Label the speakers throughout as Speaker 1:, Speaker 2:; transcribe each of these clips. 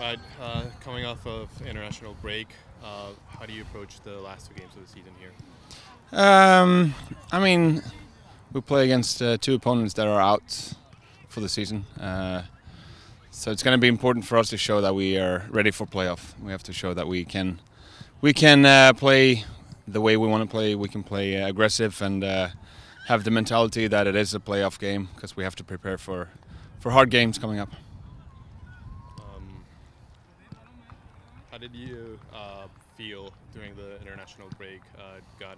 Speaker 1: Right, uh, coming off of international break, uh, how do you approach the last two games of the season here?
Speaker 2: Um, I mean, we play against uh, two opponents that are out for the season. Uh, so it's going to be important for us to show that we are ready for playoff. We have to show that we can we can uh, play the way we want to play. We can play aggressive and uh, have the mentality that it is a playoff game because we have to prepare for for hard games coming up.
Speaker 1: Um, how did you uh, feel during the international break? Uh, got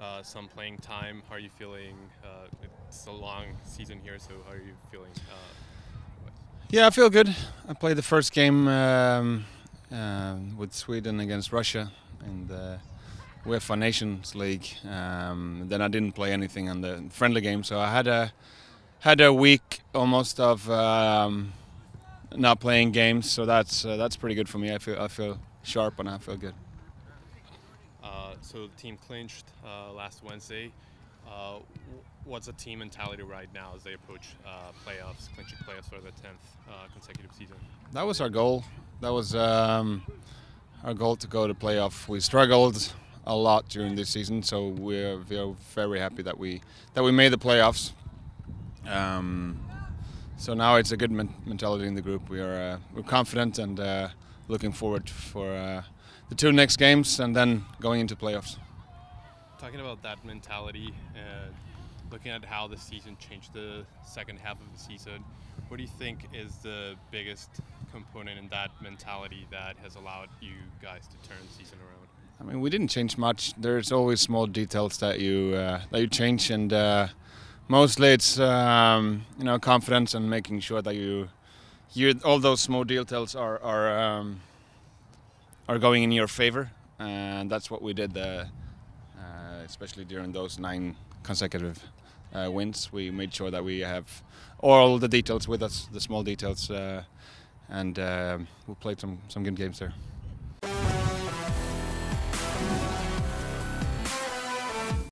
Speaker 1: uh, some playing time. How are you feeling? Uh, it's a long season here, so how are you feeling? Uh,
Speaker 2: Yeah, I feel good. I played the first game um, uh, with Sweden against Russia in the UEFA Nations League. Um, then I didn't play anything on the friendly game, so I had a had a week almost of um, not playing games. So that's uh, that's pretty good for me. I feel I feel sharp and I feel good.
Speaker 1: uh, so the team clinched uh, last Wednesday. Uh, what's the team mentality right now as they approach uh, playoffs, clinching playoffs for the 10th uh, consecutive season?
Speaker 2: That was our goal. That was um, our goal to go to playoff. We struggled a lot during this season, so we're, we're very happy that we that we made the playoffs. Um, so now it's a good men- mentality in the group. We are uh, we're confident and uh, looking forward for uh, the two next games and then going into playoffs.
Speaker 1: Talking about that mentality and looking at how the season changed the second half of the season, what do you think is the biggest component in that mentality that has allowed you guys to turn the season around?
Speaker 2: I mean, we didn't change much. There's always small details that you uh, that you change, and uh, mostly it's um, you know confidence and making sure that you you all those small details are are um, are going in your favor, and that's what we did. Uh, uh, especially during those nine consecutive uh, wins, we made sure that we have all the details with us, the small details, uh, and um we played some some good games there.